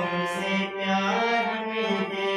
तुमसे प्यार हमें दे